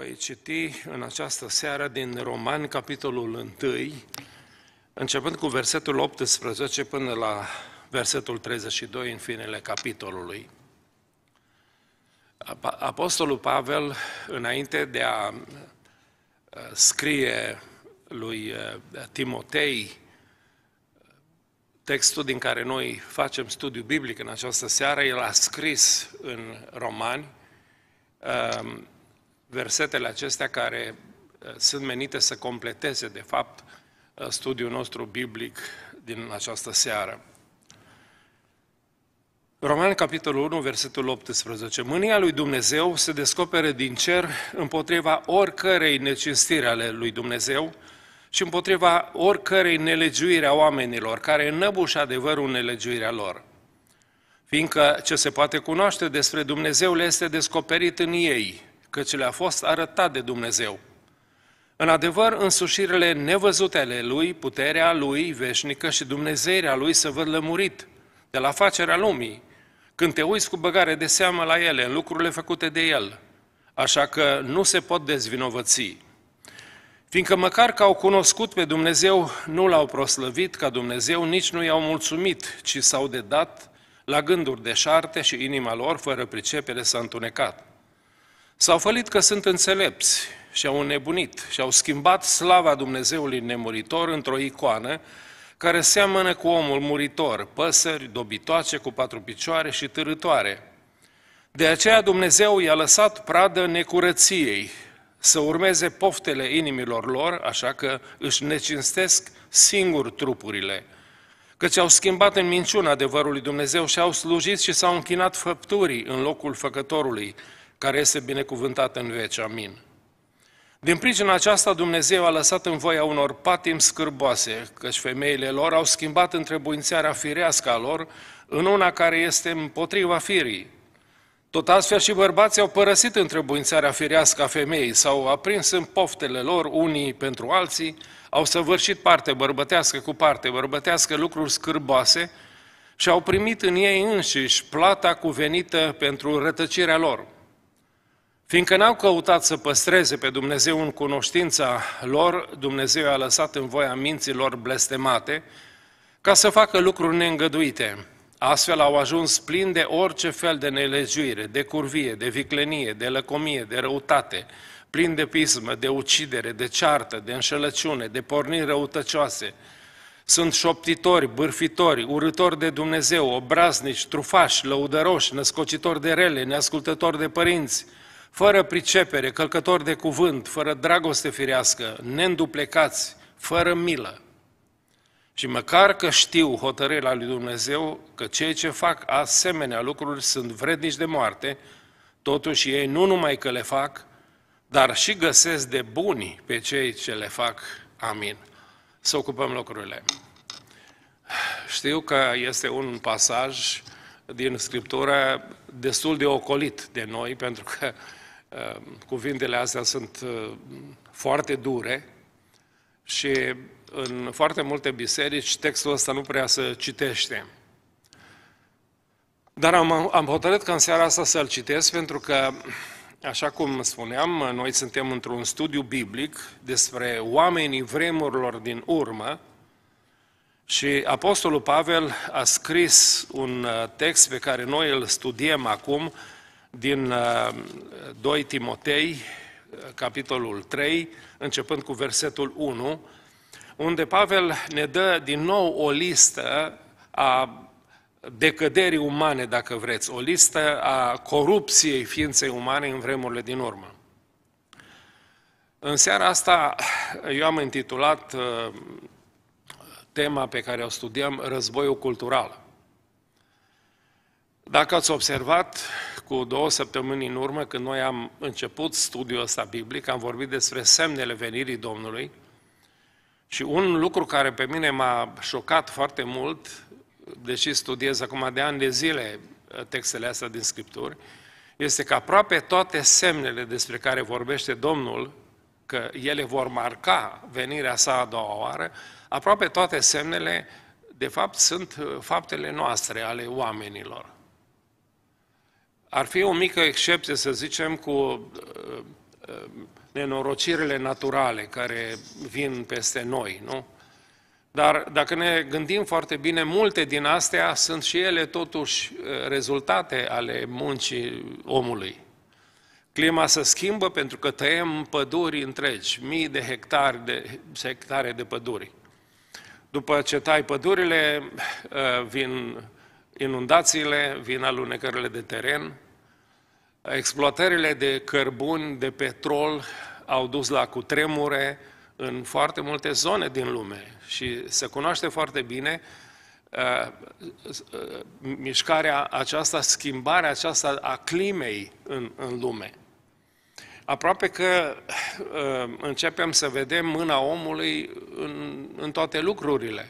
Voi citi în această seară din Romani, capitolul 1, începând cu versetul 18 până la versetul 32 în finele capitolului. Apostolul Pavel, înainte de a uh, scrie lui uh, Timotei textul din care noi facem studiu biblic în această seară, el a scris în Romani um, versetele acestea care uh, sunt menite să completeze, de fapt, uh, studiul nostru biblic din această seară. Roman, capitolul 1, versetul 18. Mânia lui Dumnezeu se descopere din cer împotriva oricărei necinstiri ale lui Dumnezeu și împotriva oricărei nelegiuire a oamenilor care înnăbușă adevărul nelegiuirea lor. Fiindcă ce se poate cunoaște despre Dumnezeu le este descoperit în ei, căci le-a fost arătat de Dumnezeu. În adevăr, însușirile nevăzute ale Lui, puterea Lui veșnică și Dumnezeirea Lui se văd lămurit de la facerea lumii, când te uiți cu băgare de seamă la ele, în lucrurile făcute de El, așa că nu se pot dezvinovăți. Fiindcă măcar că au cunoscut pe Dumnezeu, nu l-au proslăvit ca Dumnezeu, nici nu i-au mulțumit, ci s-au dedat la gânduri de șarte și inima lor, fără pricepere, s-a întunecat. S-au fălit că sunt înțelepți și au înnebunit și au schimbat slava Dumnezeului nemuritor într-o icoană care seamănă cu omul muritor, păsări, dobitoace cu patru picioare și târătoare. De aceea Dumnezeu i-a lăsat pradă necurăției, să urmeze poftele inimilor lor, așa că își necinstesc singur trupurile, căci au schimbat în minciună adevărul lui Dumnezeu și au slujit și s-au închinat făpturii în locul făcătorului, care este binecuvântat în veci. Amin. Din pricina aceasta Dumnezeu a lăsat în voia unor patim scârboase, căci femeile lor au schimbat întrebuințarea firească a lor în una care este împotriva firii. Tot astfel și bărbații au părăsit întrebuințarea firească a femeii, s-au aprins în poftele lor unii pentru alții, au săvârșit parte bărbătească cu parte bărbătească lucruri scârboase și au primit în ei înșiși plata cuvenită pentru rătăcirea lor. Fiindcă n-au căutat să păstreze pe Dumnezeu în cunoștința lor, Dumnezeu a lăsat în voia minților blestemate ca să facă lucruri neîngăduite. Astfel au ajuns plini de orice fel de nelegiuire, de curvie, de viclenie, de lăcomie, de răutate, plini de pismă, de ucidere, de ceartă, de înșelăciune, de porniri răutăcioase. Sunt șoptitori, bârfitori, urători de Dumnezeu, obraznici, trufași, lăudăroși, născocitori de rele, neascultători de părinți, fără pricepere, călcători de cuvânt, fără dragoste firească, neînduplecați, fără milă. Și măcar că știu hotărârea lui Dumnezeu că cei ce fac asemenea lucruri sunt vrednici de moarte, totuși ei nu numai că le fac, dar și găsesc de buni pe cei ce le fac. Amin. Să ocupăm locurile. Știu că este un pasaj din Scriptură destul de ocolit de noi, pentru că uh, cuvintele astea sunt uh, foarte dure și în foarte multe biserici textul ăsta nu prea se citește. Dar am, am hotărât că în seara asta să-l citesc pentru că, așa cum spuneam, noi suntem într-un studiu biblic despre oamenii vremurilor din urmă și Apostolul Pavel a scris un uh, text pe care noi îl studiem acum din 2 uh, Timotei, uh, capitolul 3, începând cu versetul 1, unde Pavel ne dă din nou o listă a decăderii umane, dacă vreți, o listă a corupției ființei umane în vremurile din urmă. În seara asta eu am intitulat uh, tema pe care o studiem Războiul cultural. Dacă ați observat, cu două săptămâni în urmă, când noi am început studiul ăsta biblic, am vorbit despre semnele venirii Domnului, și un lucru care pe mine m-a șocat foarte mult, deși studiez acum de ani de zile uh, textele astea din Scripturi, este că aproape toate semnele despre care vorbește Domnul, că ele vor marca venirea sa a doua oară, aproape toate semnele, de fapt, sunt uh, faptele noastre, ale oamenilor. Ar fi o mică excepție, să zicem, cu uh, nenorocirile naturale care vin peste noi, nu? Dar dacă ne gândim foarte bine, multe din astea sunt și ele totuși rezultate ale muncii omului. Clima se schimbă pentru că tăiem păduri întregi, mii de hectare de, hectare de păduri. După ce tai pădurile, vin inundațiile, vin alunecările de teren, exploatările de cărbuni, de petrol au dus la cutremure în foarte multe zone din lume și se cunoaște foarte bine uh, uh, mișcarea aceasta, schimbarea aceasta a climei în, în lume. Aproape că uh, începem să vedem mâna omului în, în toate lucrurile.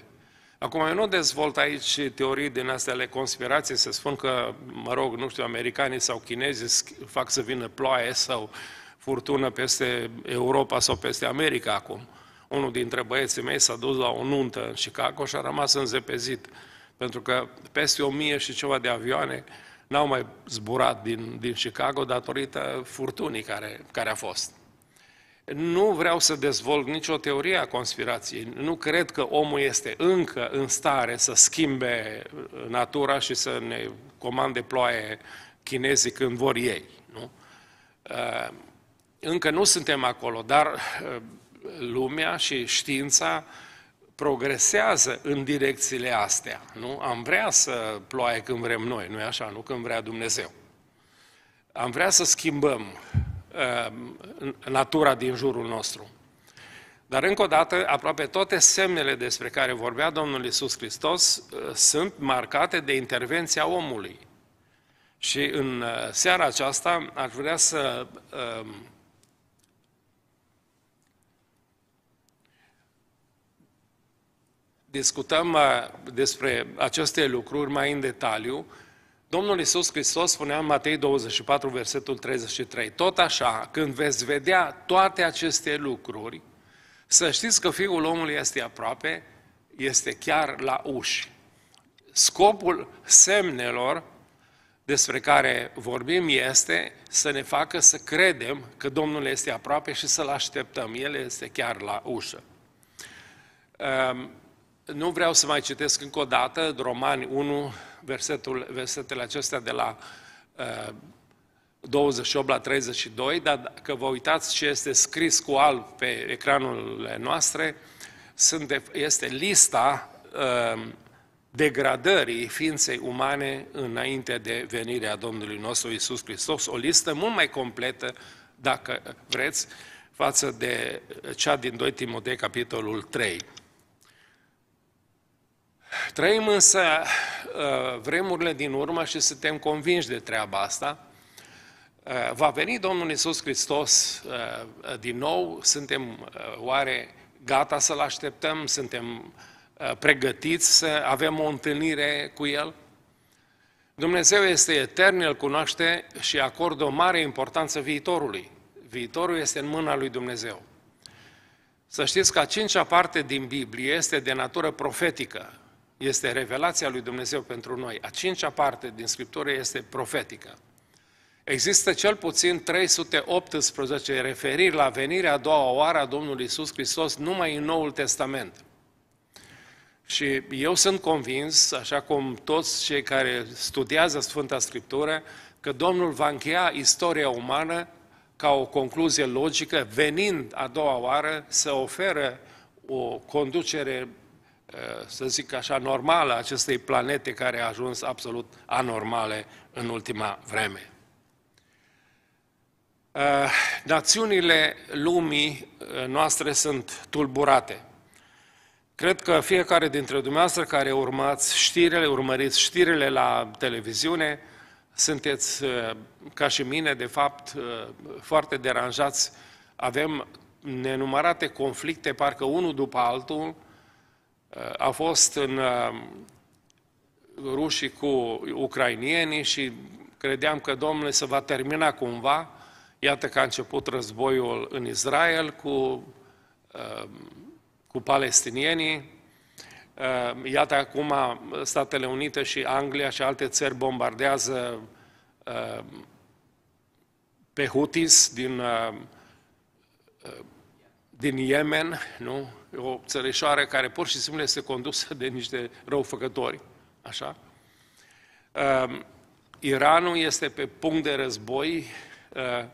Acum, eu nu dezvolt aici teorii din astea ale conspirației, să spun că, mă rog, nu știu, americanii sau chinezii fac să vină ploaie sau furtună peste Europa sau peste America acum. Unul dintre băieții mei s-a dus la o nuntă în Chicago și a rămas înzepezit, pentru că peste o mie și ceva de avioane n-au mai zburat din, din Chicago datorită furtunii care, care a fost. Nu vreau să dezvolt nicio teorie a conspirației. Nu cred că omul este încă în stare să schimbe natura și să ne comande ploaie chinezii când vor ei. Nu? Uh, încă nu suntem acolo, dar uh, lumea și știința progresează în direcțiile astea. Nu? Am vrea să ploaie când vrem noi, nu e așa, nu când vrea Dumnezeu. Am vrea să schimbăm uh, natura din jurul nostru. Dar încă o dată, aproape toate semnele despre care vorbea Domnul Isus Hristos uh, sunt marcate de intervenția omului. Și în uh, seara aceasta aș vrea să uh, discutăm uh, despre aceste lucruri mai în detaliu, Domnul Iisus Hristos spunea în Matei 24, versetul 33, tot așa, când veți vedea toate aceste lucruri, să știți că Fiul omului este aproape, este chiar la uși. Scopul semnelor despre care vorbim este să ne facă să credem că Domnul este aproape și să-L așteptăm. El este chiar la ușă. Um, nu vreau să mai citesc încă o dată Romani 1, versetul, versetele acestea de la uh, 28 la 32, dar dacă vă uitați ce este scris cu alb pe ecranurile noastre, sunt, este lista uh, degradării ființei umane înainte de venirea Domnului nostru Isus Hristos, o listă mult mai completă, dacă vreți, față de cea din 2 Timotei, capitolul 3. Trăim însă uh, vremurile din urmă și suntem convinși de treaba asta. Uh, va veni Domnul Isus Hristos uh, din nou, suntem oare gata să-L așteptăm, suntem pregătiți să avem o întâlnire cu El? Dumnezeu este etern, El cunoaște și acordă o mare importanță viitorului. Viitorul este în mâna lui Dumnezeu. Să știți că a cincea parte din Biblie este de natură profetică este revelația lui Dumnezeu pentru noi. A cincea parte din Scriptură este profetică. Există cel puțin 318 referiri la venirea a doua oară a Domnului Isus Hristos numai în Noul Testament. Și eu sunt convins, așa cum toți cei care studiază Sfânta Scriptură, că Domnul va încheia istoria umană ca o concluzie logică, venind a doua oară să oferă o conducere Eh, să zic așa, normală a acestei planete care a ajuns absolut anormale în ultima vreme. Eh, națiunile lumii eh, noastre sunt tulburate. Cred că fiecare dintre dumneavoastră care urmați știrile, urmăriți știrile la televiziune, sunteți, ca și mine, de fapt, foarte deranjați. Avem nenumărate conflicte, parcă unul după altul, a fost în uh, rușii cu ucrainienii și credeam că Domnul se va termina cumva. Iată că a început războiul în Israel cu, uh, cu palestinienii. Uh, iată acum Statele Unite și Anglia și alte țări bombardează pe Houthis din din Yemen, nu? o țărișoară care pur și simplu este condusă de niște răufăcători, așa. Uh, Iranul este pe punct de război, uh,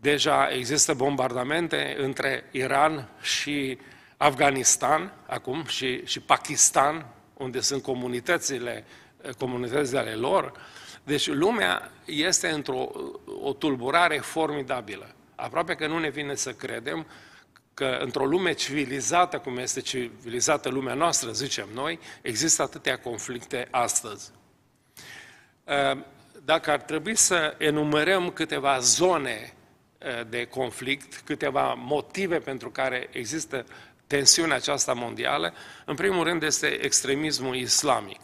deja există bombardamente între Iran și Afganistan, acum, și, și Pakistan, unde sunt comunitățile, comunitățile ale lor. Deci lumea este într-o o tulburare formidabilă. Aproape că nu ne vine să credem că într-o lume civilizată, cum este civilizată lumea noastră, zicem noi, există atâtea conflicte astăzi. Ă, dacă ar trebui să enumerăm câteva zone ă, de conflict, câteva motive pentru care există tensiunea aceasta mondială, în primul rând este extremismul islamic.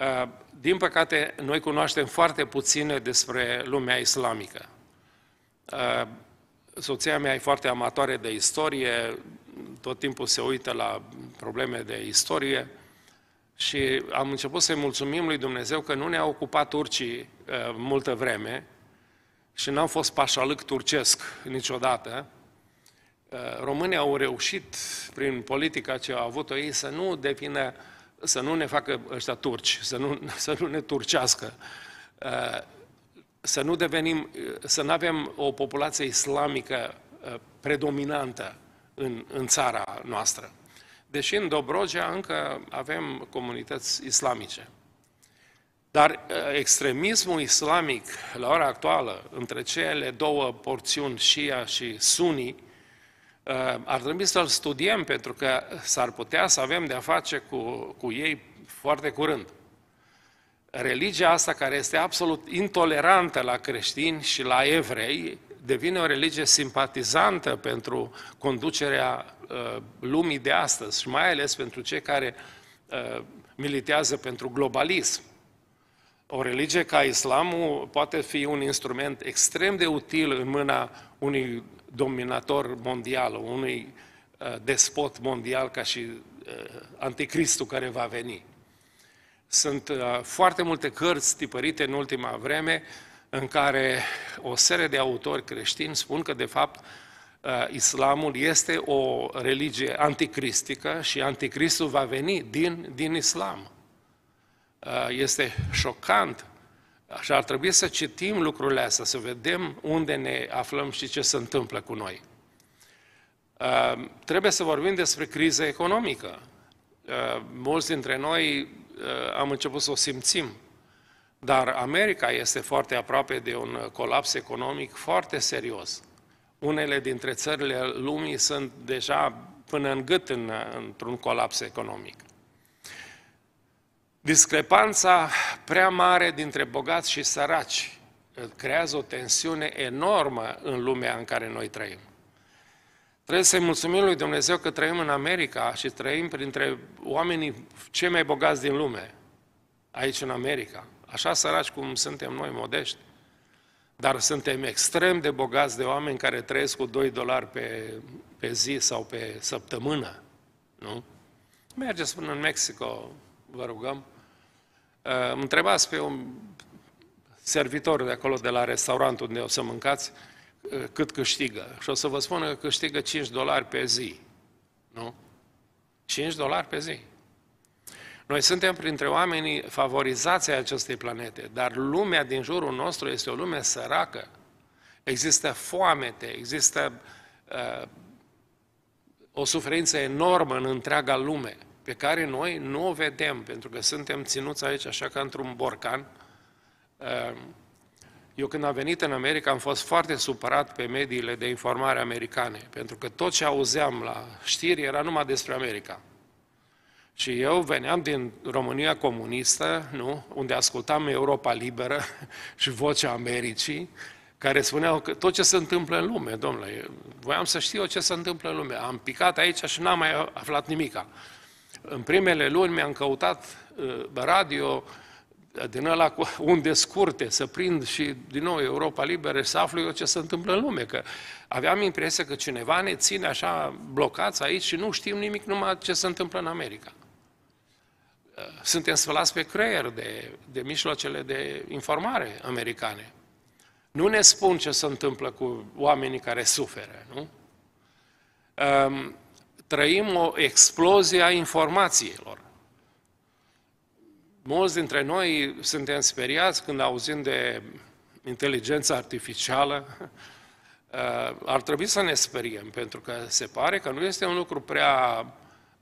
Ă, din păcate, noi cunoaștem foarte puține despre lumea islamică soția mea e foarte amatoare de istorie, tot timpul se uită la probleme de istorie și am început să-i mulțumim lui Dumnezeu că nu ne-a ocupat turcii uh, multă vreme și n-am fost pașalâc turcesc niciodată. Uh, românii au reușit, prin politica ce au avut-o ei, să nu devină, să nu ne facă ăștia turci, să nu, să nu ne turcească. Uh, să nu devenim, să nu avem o populație islamică uh, predominantă în, în țara noastră. Deși în Dobrogea încă avem comunități islamice. Dar uh, extremismul islamic, la ora actuală, între cele două porțiuni, Shia și Sunni, uh, ar trebui să-l studiem, pentru că s-ar putea să avem de-a face cu, cu ei foarte curând religia asta care este absolut intolerantă la creștini și la evrei, devine o religie simpatizantă pentru conducerea uh, lumii de astăzi și mai ales pentru cei care uh, militează pentru globalism. O religie ca islamul poate fi un instrument extrem de util în mâna unui dominator mondial, unui uh, despot mondial ca și uh, anticristul care va veni. Sunt uh, foarte multe cărți tipărite în ultima vreme în care o serie de autori creștini spun că, de fapt, uh, islamul este o religie anticristică și anticristul va veni din, din islam. Uh, este șocant. Așa ar trebui să citim lucrurile astea, să vedem unde ne aflăm și ce se întâmplă cu noi. Trebuie să vorbim despre criză economică. Mulți dintre noi Uh, am început să o simțim. Dar America este foarte aproape de un colaps economic foarte serios. Unele dintre țările lumii sunt deja până în gât în, într-un colaps economic. Discrepanța prea mare dintre bogați și săraci creează o tensiune enormă în lumea în care noi trăim. Trebuie să-i mulțumim lui Dumnezeu că trăim în America și trăim printre oamenii cei mai bogați din lume, aici în America. Așa săraci cum suntem noi, modești. Dar suntem extrem de bogați de oameni care trăiesc cu 2 dolari pe, pe zi sau pe săptămână. Nu? Mergeți până în Mexico, vă rugăm. Îmi întrebați pe un servitor de acolo, de la restaurant unde o să mâncați, cât câștigă. Și o să vă spun că câștigă 5 dolari pe zi. Nu? 5 dolari pe zi. Noi suntem printre oamenii favorizați ai acestei planete, dar lumea din jurul nostru este o lume săracă. Există foamete, există uh, o suferință enormă în întreaga lume, pe care noi nu o vedem, pentru că suntem ținuți aici așa ca într-un borcan. Uh, eu când am venit în America am fost foarte supărat pe mediile de informare americane, pentru că tot ce auzeam la știri era numai despre America. Și eu veneam din România comunistă, nu? unde ascultam Europa Liberă și Vocea Americii, care spuneau că tot ce se întâmplă în lume, domnule, voiam să știu ce se întâmplă în lume. Am picat aici și n-am mai aflat nimica. În primele luni mi-am căutat uh, radio, din ăla cu unde scurte, să prind și din nou Europa Liberă să aflu eu ce se întâmplă în lume, că aveam impresia că cineva ne ține așa blocați aici și nu știm nimic numai ce se întâmplă în America. Suntem sfălați pe creier de, de mijloacele de informare americane. nu ne spun ce se întâmplă cu oamenii care suferă, nu? Um, trăim o explozie a informațiilor. Mulți dintre noi suntem speriați când auzim de inteligența artificială. Uh, ar trebui să ne speriem, pentru că se pare că nu este un lucru prea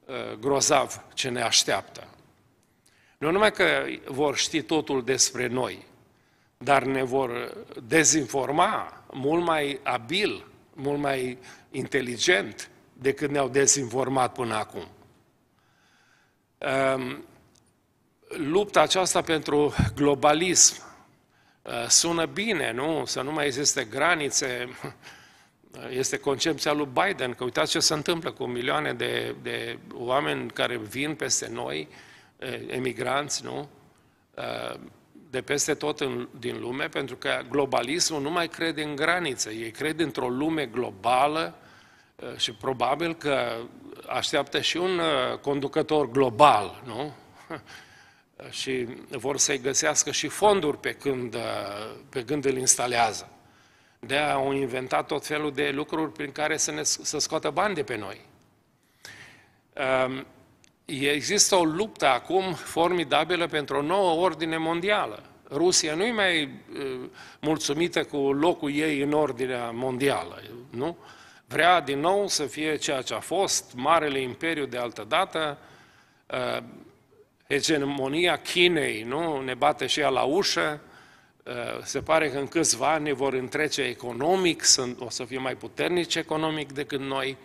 uh, grozav ce ne așteaptă. Nu numai că vor ști totul despre noi, dar ne vor dezinforma mult mai abil, mult mai inteligent decât ne-au dezinformat până acum. Um, lupta aceasta pentru globalism uh, sună bine, nu? Să nu mai existe granițe. Este concepția lui Biden, că uitați ce se întâmplă cu milioane de, de oameni care vin peste noi, emigranți, nu? De peste tot în, din lume, pentru că globalismul nu mai crede în granițe, ei cred într-o lume globală și probabil că așteaptă și un conducător global, nu? Și vor să-i găsească și fonduri pe când, pe când îl instalează. de au inventat tot felul de lucruri prin care să, ne, să scoată bani de pe noi. Există o luptă acum formidabilă pentru o nouă ordine mondială. Rusia nu e mai uh, mulțumită cu locul ei în ordinea mondială, nu? Vrea din nou să fie ceea ce a fost, Marele Imperiu de altă dată, uh, hegemonia Chinei, nu? Ne bate și ea la ușă, uh, se pare că în câțiva ani vor întrece economic, o să fie mai puternici economic decât noi,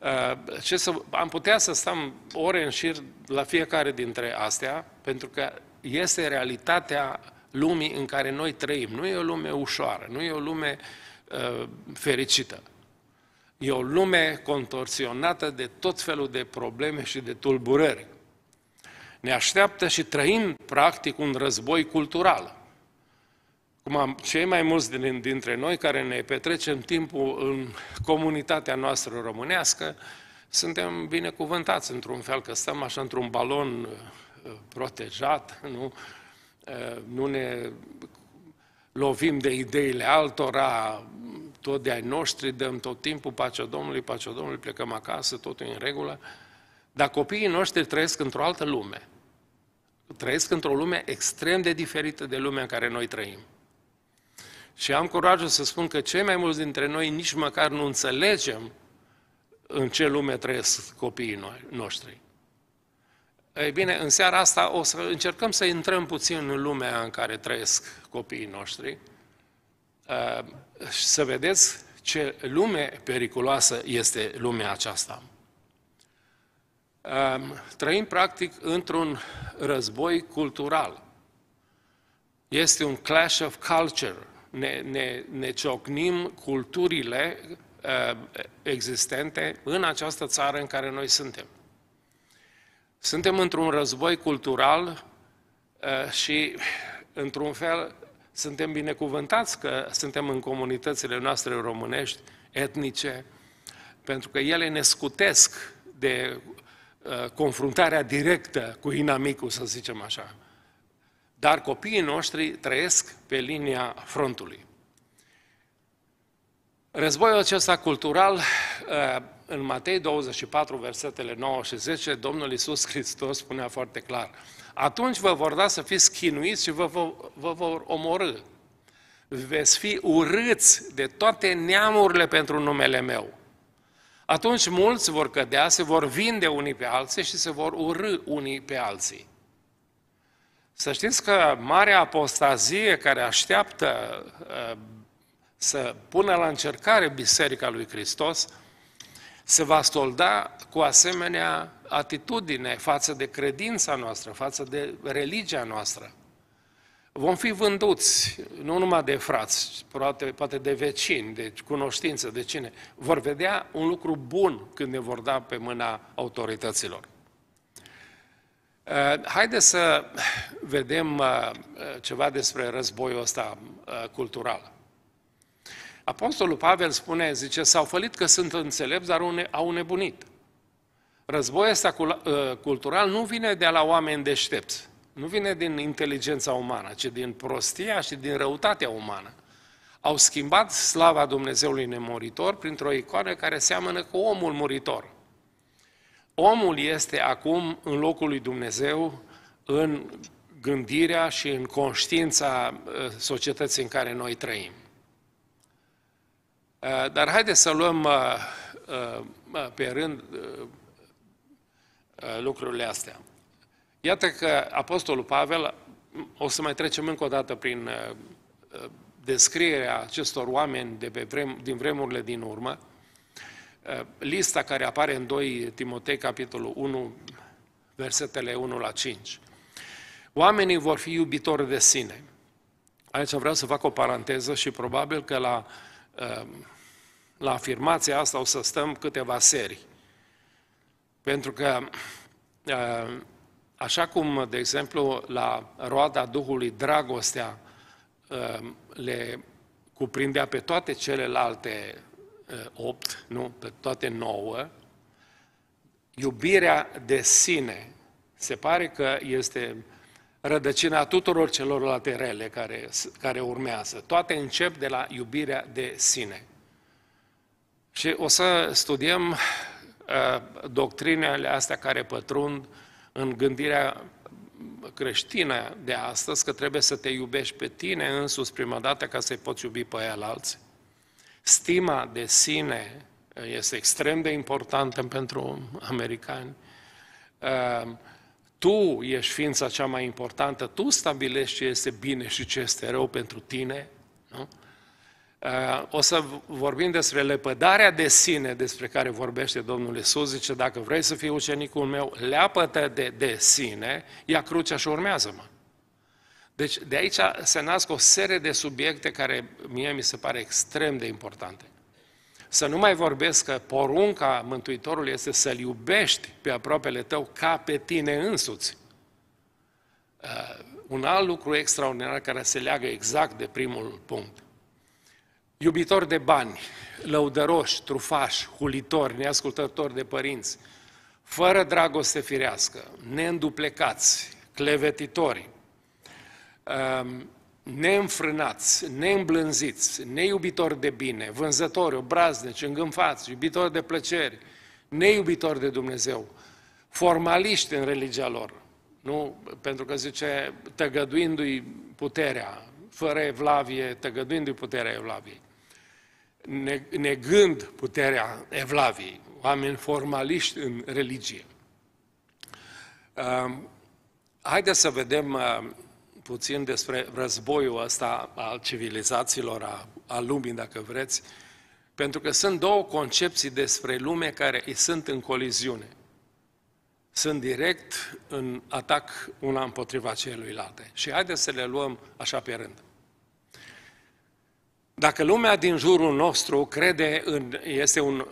Uh, ce să, am putea să stăm ore în șir la fiecare dintre astea, pentru că este realitatea lumii în care noi trăim. Nu e o lume ușoară, nu e o lume uh, fericită. E o lume contorsionată de tot felul de probleme și de tulburări. Ne așteaptă și trăim, practic, un război cultural. Cum am, cei mai mulți dintre noi care ne petrecem timpul în comunitatea noastră românească, suntem binecuvântați într-un fel, că stăm așa într-un balon uh, protejat, nu, uh, nu ne lovim de ideile altora, tot de ai noștri, dăm tot timpul pacea Domnului, pacea Domnului, plecăm acasă, totul e în regulă. Dar copiii noștri trăiesc într-o altă lume. Trăiesc într-o lume extrem de diferită de lumea în care noi trăim. Și am curajul să spun că cei mai mulți dintre noi nici măcar nu înțelegem în ce lume trăiesc copiii noștri. Ei bine, în seara asta o să încercăm să intrăm puțin în lumea în care trăiesc copiii noștri uh, și să vedeți ce lume periculoasă este lumea aceasta. Uh, trăim practic într-un război cultural. Este un clash of culture ne, ne, ne ciocnim culturile uh, existente în această țară în care noi suntem. Suntem într-un război cultural uh, și, într-un fel, suntem binecuvântați că suntem în comunitățile noastre românești, etnice, pentru că ele ne scutesc de uh, confruntarea directă cu inamicul, să zicem așa. Dar copiii noștri trăiesc pe linia frontului. Războiul acesta cultural, uh, în Matei 24, versetele 9 și 10, Domnul Iisus Hristos spunea foarte clar, atunci vă vor da să fiți chinuiți și vă, vă, vă vor omorâ. Veți fi urâți de toate neamurile pentru numele meu. Atunci mulți vor cădea, se vor vinde unii pe alții și se vor urâ unii pe alții. Să știți că marea apostazie care așteaptă uh, să pună la încercare Biserica lui Hristos se va stolda cu asemenea atitudine față de credința noastră, față de religia noastră. Vom fi vânduți, nu numai de frați, poate, poate de vecini, de cunoștință, de cine. Vor vedea un lucru bun când ne vor da pe mâna autorităților. Uh, haideți să vedem uh, ceva despre războiul ăsta uh, cultural. Apostolul Pavel spune, zice, s-au fălit că sunt înțelepți, dar au nebunit. Războiul ăsta cultural nu vine de la oameni deștepți, nu vine din inteligența umană, ci din prostia și din răutatea umană. Au schimbat slava Dumnezeului nemuritor printr-o icoană care seamănă cu omul muritor. Omul este acum în locul lui Dumnezeu în gândirea și în conștiința uh, societății în care noi trăim. Uh, dar haideți să luăm uh, pe rând lucrurile astea. Iată că Apostolul Pavel, o să mai trecem încă o dată prin descrierea acestor oameni de pe vrem, din vremurile din urmă, lista care apare în 2 Timotei, capitolul 1, versetele 1 la 5. Oamenii vor fi iubitori de sine. Aici vreau să fac o paranteză și probabil că la, um, la afirmația asta o să stăm câteva serii. Pentru că, um, așa cum, de exemplu, la roada Duhului dragostea um, le cuprindea pe toate celelalte uh, opt, nu, pe toate nouă, iubirea de sine se pare că este rădăcina tuturor celorlalte rele care, care urmează. Toate încep de la iubirea de sine. Și o să studiem uh, doctrinele astea care pătrund în gândirea creștină de astăzi, că trebuie să te iubești pe tine însuți prima dată ca să-i poți iubi pe alții. Stima de sine este extrem de importantă pentru americani. Uh, tu ești ființa cea mai importantă, tu stabilești ce este bine și ce este rău pentru tine. Nu? Uh, o să vorbim despre lepădarea de sine despre care vorbește Domnul Iisus, zice, dacă vrei să fii ucenicul meu, leapă-te de, de sine, ia crucea și urmează-mă. Deci de aici se nasc o serie de subiecte care mie mi se pare extrem de importante. Să nu mai vorbesc că porunca Mântuitorului este să-L iubești pe aproapele tău ca pe tine însuți. Uh, un alt lucru extraordinar care se leagă exact de primul punct. Iubitori de bani, lăudăroși, trufași, hulitori, neascultători de părinți, fără dragoste firească, neînduplecați, clevetitori, um, neînfrânați, neîmblânziți, neiubitori de bine, vânzători, obraznici, îngânfați, iubitori de plăceri, neiubitori de Dumnezeu, formaliști în religia lor, nu? Pentru că zice, tăgăduindu-i puterea, fără evlavie, tăgăduindu-i puterea evlaviei, negând puterea evlaviei, oameni formaliști în religie. Haideți să vedem puțin despre războiul ăsta al civilizațiilor, a, a lumii, dacă vreți, pentru că sunt două concepții despre lume care îi sunt în coliziune. Sunt direct în atac una împotriva celuilalt. Și haideți să le luăm așa pe rând. Dacă lumea din jurul nostru crede în, este un,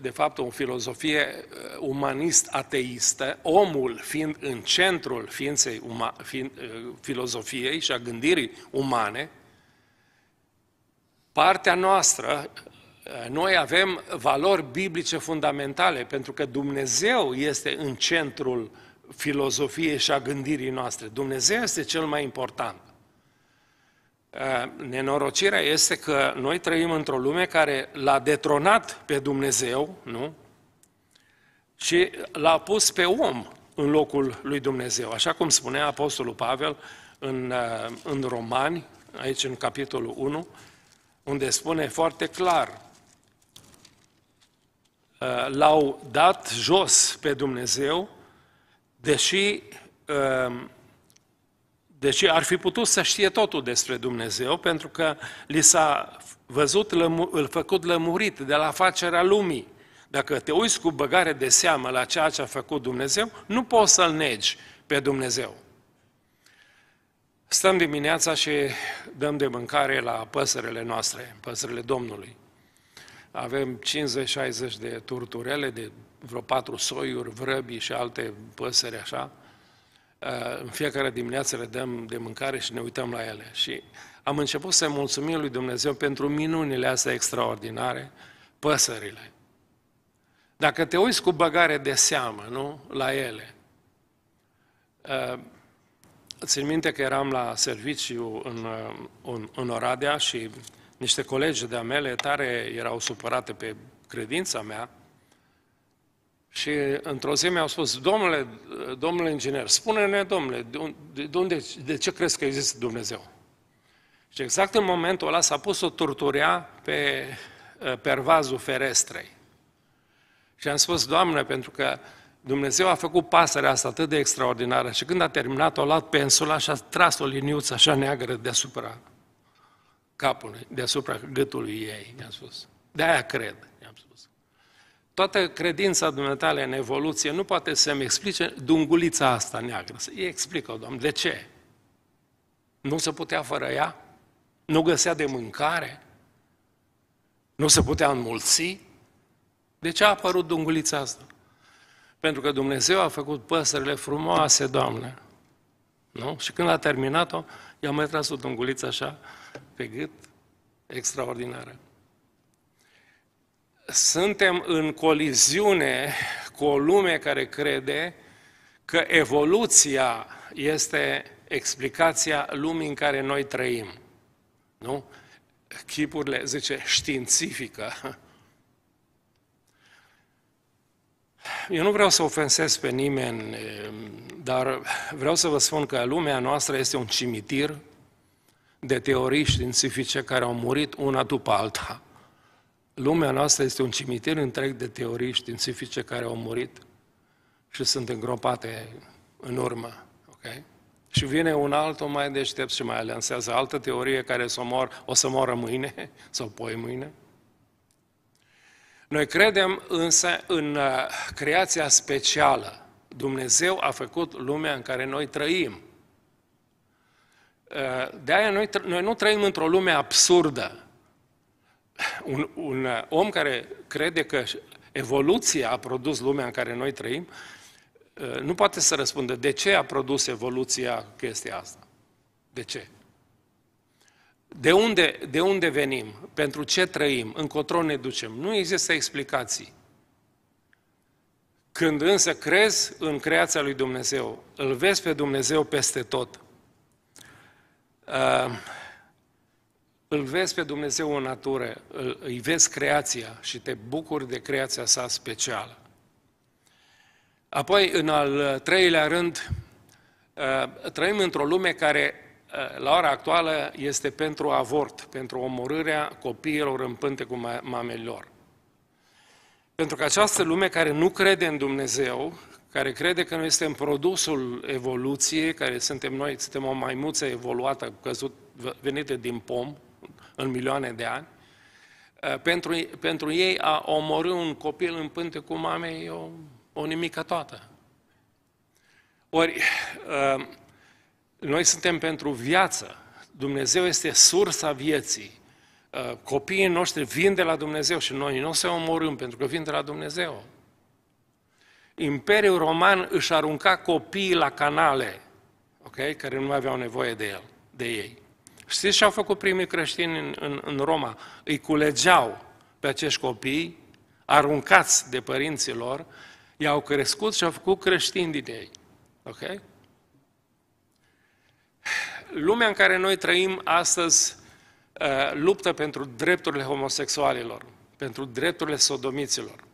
de fapt o filozofie uh, umanist-ateistă, omul fiind în centrul ființei uma, fiind, uh, filozofiei și a gândirii umane, partea noastră, uh, noi avem valori biblice fundamentale, pentru că Dumnezeu este în centrul filozofiei și a gândirii noastre. Dumnezeu este cel mai important. Uh, nenorocirea este că noi trăim într-o lume care l-a detronat pe Dumnezeu, nu? Și l-a pus pe om în locul lui Dumnezeu. Așa cum spunea Apostolul Pavel în, uh, în Romani, aici în capitolul 1, unde spune foarte clar, uh, l-au dat jos pe Dumnezeu, deși deci ar fi putut să știe totul despre Dumnezeu, pentru că li s-a văzut îl făcut lămurit de la facerea lumii. Dacă te uiți cu băgare de seamă la ceea ce a făcut Dumnezeu, nu poți să-L negi pe Dumnezeu. Stăm dimineața și dăm de mâncare la păsările noastre, păsările Domnului. Avem 50-60 de turturele, de vreo patru soiuri, vrăbii și alte păsări așa. Uh, în fiecare dimineață le dăm de mâncare și ne uităm la ele. Și am început să mulțumim lui Dumnezeu pentru minunile astea extraordinare, păsările. Dacă te uiți cu băgare de seamă, nu, la ele, uh, Țin minte că eram la serviciu în, uh, în, în Oradea și niște colegi de-a mele tare erau supărate pe credința mea și într-o zi mi-au spus, domnule, domnule inginer, spune-ne, domnule, de, unde, de ce crezi că există Dumnezeu? Și exact în momentul ăla s-a pus o turturea pe uh, pervazul ferestrei. Și am spus, Doamne, pentru că Dumnezeu a făcut pasărea asta atât de extraordinară și când a terminat, a luat pensula și a tras o liniuță așa neagră deasupra capului, deasupra gâtului ei, mi-a spus. De-aia cred, i-am spus. Toată credința dumneavoastră în evoluție nu poate să-mi explice dungulița asta neagră. Să îi explică, Doamne, de ce? Nu se putea fără ea? Nu găsea de mâncare? Nu se putea înmulți? De ce a apărut dungulița asta? Pentru că Dumnezeu a făcut păsările frumoase, Doamne. Nu? Și când a terminat-o, i-a mai tras o dunguliță așa pe gât, extraordinară. Suntem în coliziune cu o lume care crede că evoluția este explicația lumii în care noi trăim. Nu? Chipurile, zice, științifică. Eu nu vreau să ofensez pe nimeni, dar vreau să vă spun că lumea noastră este un cimitir de teorii științifice care au murit una după alta. Lumea noastră este un cimitir întreg de teorii științifice care au murit și sunt îngropate în urmă. Okay? Și vine un altul mai deștept și mai lansează altă teorie care o, mor, o să moră mâine sau poi mâine. Noi credem însă în uh, creația specială. Dumnezeu a făcut lumea în care noi trăim. Uh, de aia noi, noi nu trăim într-o lume absurdă. Un, un uh, om care crede că evoluția a produs lumea în care noi trăim, uh, nu poate să răspundă de ce a produs evoluția chestia asta. De ce? De unde, de unde venim? Pentru ce trăim? Încotro ne ducem? Nu există explicații. Când însă crezi în creația lui Dumnezeu, îl vezi pe Dumnezeu peste tot, uh, îl vezi pe Dumnezeu în natură, îi vezi creația și te bucuri de creația sa specială. Apoi, în al treilea rând, uh, trăim într-o lume care, uh, la ora actuală, este pentru avort, pentru omorârea copiilor în pânte cu mamelor. Pentru că această lume care nu crede în Dumnezeu, care crede că noi suntem produsul evoluției, care suntem noi, suntem o maimuță evoluată, căzut, venită din pom, în milioane de ani, uh, pentru, pentru ei a omorâ un copil în pânte cu mamei e o, o nimică toată. Ori, uh, noi suntem pentru viață. Dumnezeu este sursa vieții. Uh, copiii noștri vin de la Dumnezeu și noi nu se omorâm pentru că vin de la Dumnezeu. Imperiul Roman își arunca copiii la canale, okay? care nu mai aveau nevoie de el, de ei. Știți ce au făcut primii creștini în, în, în Roma? Îi culegeau pe acești copii, aruncați de părinții lor, i-au crescut și au făcut creștini din ei. Ok? Lumea în care noi trăim astăzi uh, luptă pentru drepturile homosexualilor, pentru drepturile sodomiților.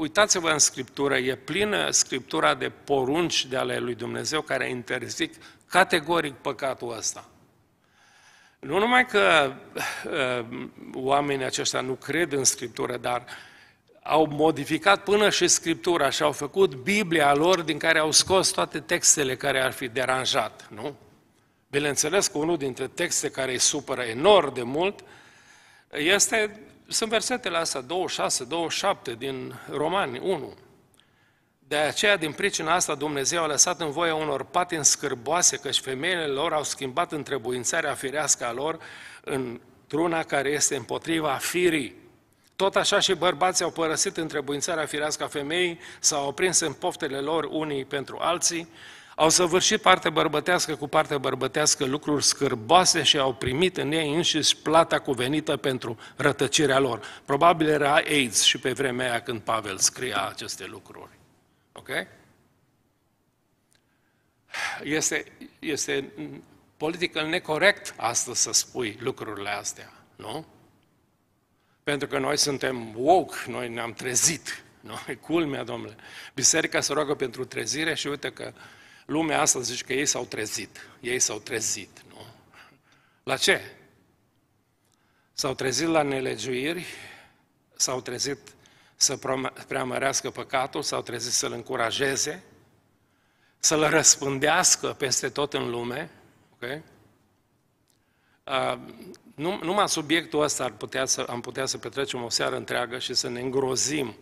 Uh, Uitați-vă în Scriptură, e plină Scriptura de porunci de ale lui Dumnezeu care interzic categoric păcatul ăsta. Nu numai că uh, oamenii aceștia nu cred în Scriptură, dar au modificat până și Scriptura și au făcut Biblia lor din care au scos toate textele care ar fi deranjat, nu? Bineînțeles că unul dintre texte care îi supără enorm de mult este sunt versetele astea, 26, 27 din Romani 1. De aceea, din pricina asta, Dumnezeu a lăsat în voie unor patini scârboase, căci femeile lor au schimbat întrebuințarea firească a lor într-una care este împotriva firii. Tot așa și bărbații au părăsit întrebuințarea firească a femeii, s-au oprins în poftele lor unii pentru alții, au săvârșit partea bărbătească cu partea bărbătească lucruri scârboase și au primit în ei înșiși plata cuvenită pentru rătăcirea lor. Probabil era AIDS și pe vremea aia când Pavel scria aceste lucruri. Ok? Este, este politic necorect astăzi să spui lucrurile astea, nu? Pentru că noi suntem woke, noi ne-am trezit. Noi, culmea, domnule. Biserica se roagă pentru trezire și uite că lumea asta zice că ei s-au trezit. Ei s-au trezit, nu? La ce? S-au trezit la nelegiuiri, s-au trezit să preamărească păcatul, s-au trezit să-l încurajeze, să-l răspândească peste tot în lume, ok? Uh, numai subiectul ăsta ar putea să, am putea să petrecem o seară întreagă și să ne îngrozim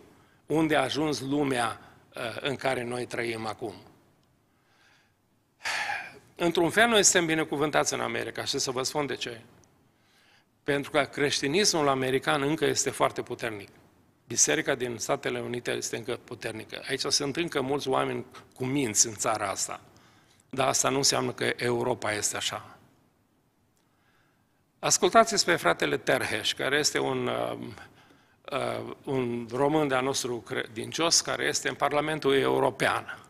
unde a ajuns lumea uh, în care noi trăim acum. Într-un fel, noi suntem binecuvântați în America și să vă spun de ce. Pentru că creștinismul american încă este foarte puternic. Biserica din Statele Unite este încă puternică. Aici sunt încă mulți oameni cu minți în țara asta. Dar asta nu înseamnă că Europa este așa. Ascultați pe fratele Terheș, care este un, uh, uh, un român de-a nostru credincios, care este în Parlamentul European.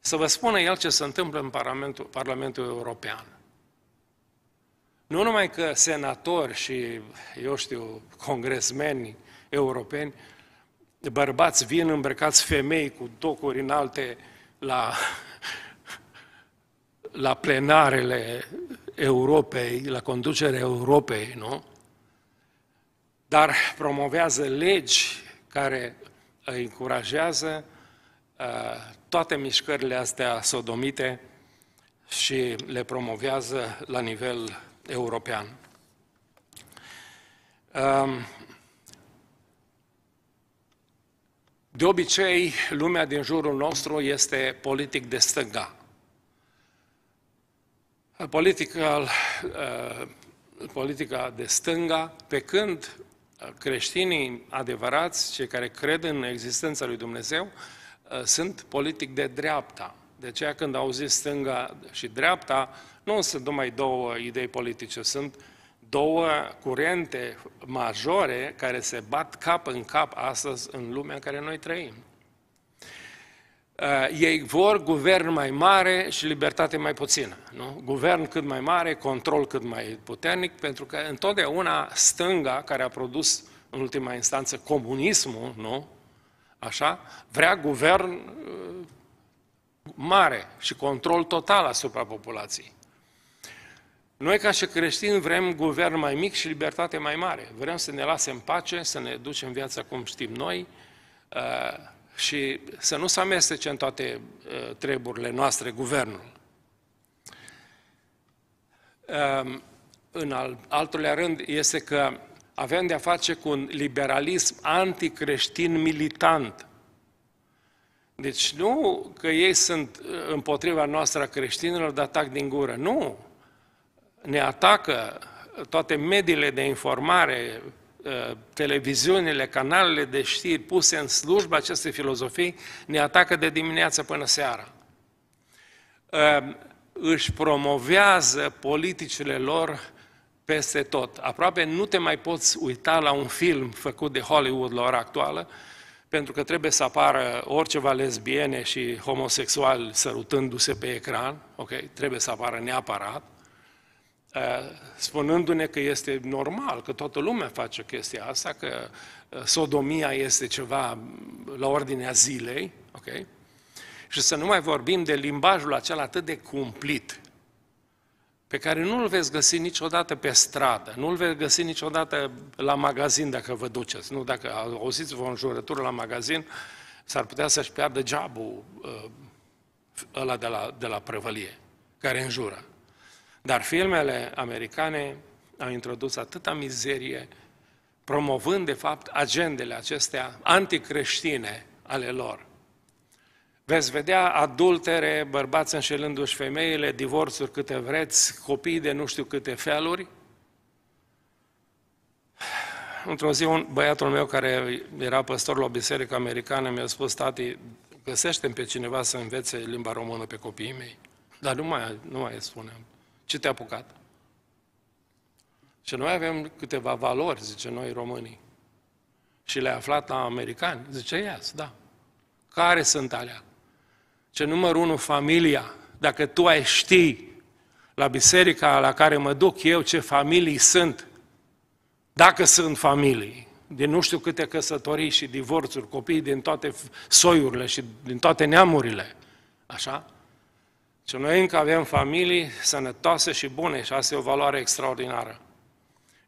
Să vă spună el ce se întâmplă în Parlamentul, Parlamentul European. Nu numai că senatori și, eu știu, congresmeni europeni, bărbați vin îmbrăcați femei cu tocuri înalte la, la plenarele Europei, la conducerea Europei, nu? Dar promovează legi care încurajează uh, toate mișcările astea sodomite și le promovează la nivel european. Um, de obicei, lumea din jurul nostru este politic de stânga politica, uh, politica de stânga, pe când creștinii adevărați, cei care cred în existența lui Dumnezeu, uh, sunt politic de dreapta. De aceea când auziți stânga și dreapta, nu sunt numai două idei politice, sunt două curente majore care se bat cap în cap astăzi în lumea în care noi trăim. Uh, ei vor guvern mai mare și libertate mai puțină. Nu? Guvern cât mai mare, control cât mai puternic, pentru că întotdeauna stânga, care a produs în ultima instanță comunismul, nu? Așa, vrea guvern uh, mare și control total asupra populației. Noi, ca și creștini, vrem guvern mai mic și libertate mai mare. Vrem să ne lase în pace, să ne ducem viața cum știm noi, uh, și să nu se amestece în toate uh, treburile noastre guvernul. Um, în al, altul rând este că avem de-a face cu un liberalism anticreștin militant. Deci nu că ei sunt uh, împotriva noastră a creștinilor de atac din gură, nu. Ne atacă toate mediile de informare, Uh, televiziunile, canalele de știri puse în slujba acestei filozofii ne atacă de dimineață până seara. Uh, își promovează politicile lor peste tot. Aproape nu te mai poți uita la un film făcut de Hollywood la ora actuală, pentru că trebuie să apară oriceva lesbiene și homosexuali sărutându-se pe ecran, ok, trebuie să apară neapărat, Uh, spunându-ne că este normal, că toată lumea face chestia asta, că uh, sodomia este ceva la ordinea zilei, ok? Și să nu mai vorbim de limbajul acela atât de cumplit, pe care nu-l veți găsi niciodată pe stradă, nu-l veți găsi niciodată la magazin dacă vă duceți. Nu, dacă auziți o înjurătură la magazin, s-ar putea să-și piardă jobul uh, ăla de la, de la prăvălie, care înjură. Dar filmele americane au introdus atâta mizerie, promovând, de fapt, agendele acestea anticreștine ale lor. Veți vedea adultere, bărbați înșelându-și femeile, divorțuri câte vreți, copii de nu știu câte feluri. Într-o zi, un băiatul meu care era păstor la o biserică americană mi-a spus, tati, găsește pe cineva să învețe limba română pe copiii mei. Dar nu mai, nu mai spuneam. Ce te-a apucat? Și noi avem câteva valori, zice noi românii. Și le-a aflat la americani. Zice, yes, da. Care sunt alea? Ce numărul unu, familia. Dacă tu ai ști la biserica la care mă duc eu, ce familii sunt, dacă sunt familii, din nu știu câte căsătorii și divorțuri, copii din toate soiurile și din toate neamurile, așa? Și noi încă avem familii sănătoase și bune și asta e o valoare extraordinară.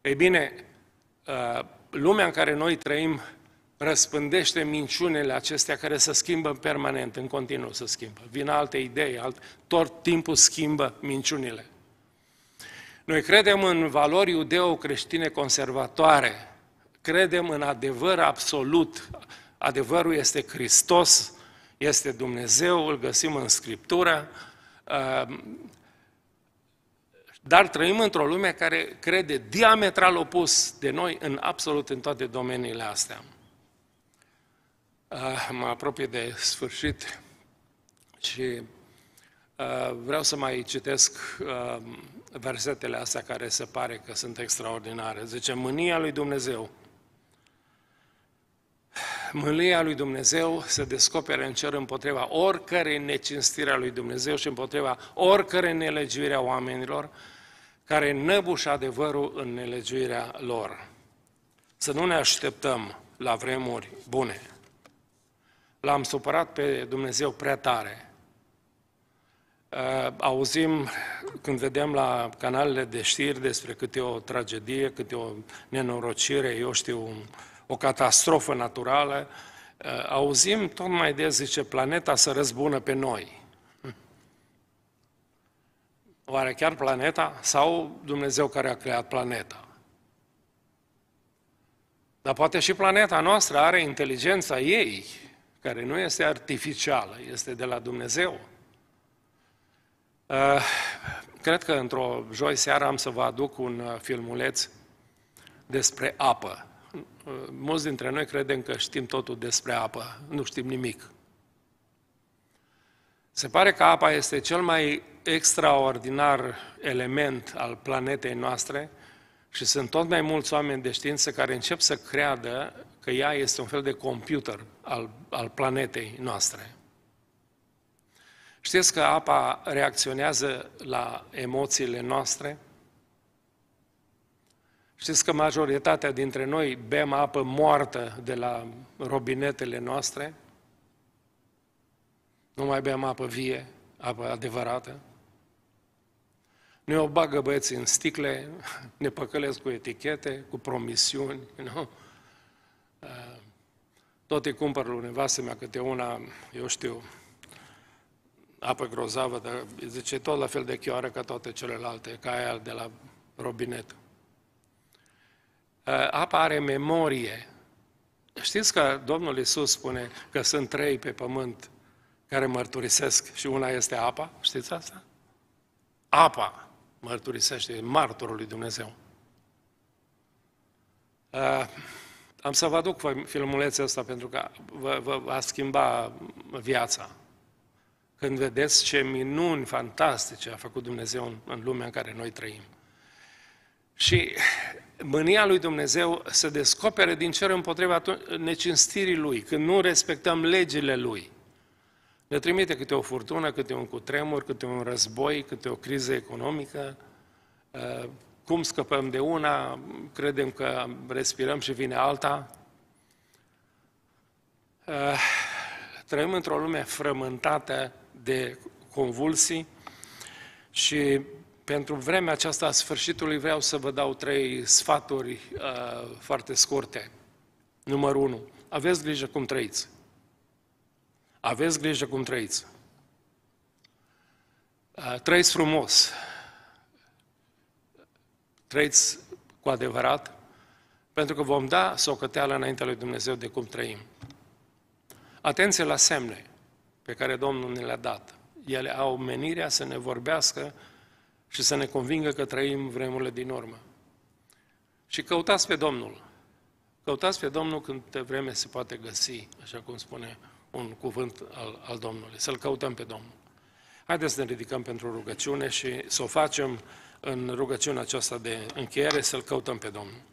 Ei bine, uh, lumea în care noi trăim răspândește minciunile acestea care se schimbă permanent, în continuu se schimbă. Vin alte idei, alt, tot timpul schimbă minciunile. Noi credem în valori iudeo-creștine conservatoare, credem în adevăr absolut. Adevărul este Hristos, este Dumnezeu, îl găsim în Scriptură, Ehm, dar trăim într-o lume care crede diametral opus de noi în absolut în toate domeniile astea. Ehm, mă apropie de sfârșit și ehm, vreau să mai citesc versetele astea care se pare că sunt extraordinare. Zice, mânia lui Dumnezeu mâlia lui Dumnezeu se descopere în cer împotriva oricărei necinstire a lui Dumnezeu și împotriva oricărei nelegiuire a oamenilor care năbușă adevărul în nelegiuirea lor. Să nu ne așteptăm la vremuri bune. L-am supărat pe Dumnezeu prea tare. Uh, auzim, când vedem la canalele de știri despre câte o tragedie, câte o nenorocire, eu știu, o catastrofă naturală, uh, auzim tot mai des, zice, planeta să răzbună pe noi. Hm. Oare chiar planeta sau Dumnezeu care a creat planeta? Dar poate și planeta noastră are inteligența ei, care nu este artificială, este de la Dumnezeu. Uh, cred că într-o joi seara am să vă aduc un uh, filmuleț despre apă. Mulți dintre noi credem că știm totul despre apă, nu știm nimic. Se pare că apa este cel mai extraordinar element al planetei noastre și sunt tot mai mulți oameni de știință care încep să creadă că ea este un fel de computer al, al planetei noastre. Știți că apa reacționează la emoțiile noastre? Știți că majoritatea dintre noi bem apă moartă de la robinetele noastre? Nu mai bem apă vie, apă adevărată? Ne o bagă băieții în sticle, ne păcălesc cu etichete, cu promisiuni, nu? Uh, tot îi cumpăr lui nevastă mea câte una, eu știu, apă grozavă, dar zice tot la fel de chioară ca toate celelalte, ca aia de la robinet. Uh, apa are memorie. Știți că Domnul Isus spune că sunt trei pe pământ care mărturisesc și una este apa? Știți asta? Apa mărturisește, martorul lui Dumnezeu. Uh, am să vă aduc filmulețul ăsta pentru că vă, vă va schimba viața. Când vedeți ce minuni fantastice a făcut Dumnezeu în, în lumea în care noi trăim. Și mânia lui Dumnezeu se descopere din cer împotriva necinstirii lui, când nu respectăm legile lui. Ne trimite câte o furtună, câte un cutremur, câte un război, câte o criză economică. Uh, cum scăpăm de una, credem că respirăm și vine alta. Uh, trăim într-o lume frământată de convulsii și pentru vremea aceasta a sfârșitului vreau să vă dau trei sfaturi uh, foarte scurte. Numărul 1. Aveți grijă cum trăiți. Aveți grijă cum trăiți. Uh, trăiți frumos. Trăiți cu adevărat, pentru că vom da socăteală înaintea lui Dumnezeu de cum trăim. Atenție la semne pe care Domnul ne le-a dat. Ele au menirea să ne vorbească și să ne convingă că trăim vremurile din urmă. Și căutați pe Domnul. Căutați pe Domnul când de vreme se poate găsi, așa cum spune un cuvânt al, al Domnului. Să-L căutăm pe Domnul. Haideți să ne ridicăm pentru rugăciune și să o facem în rugăciunea aceasta de încheiere, să-L căutăm pe Domnul.